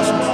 Christmas.